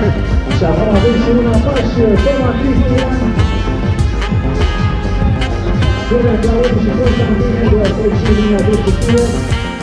Chamou a 21 abaixo, toma Cristian. Sobre a 8 de Constantino, a 3 do futuro.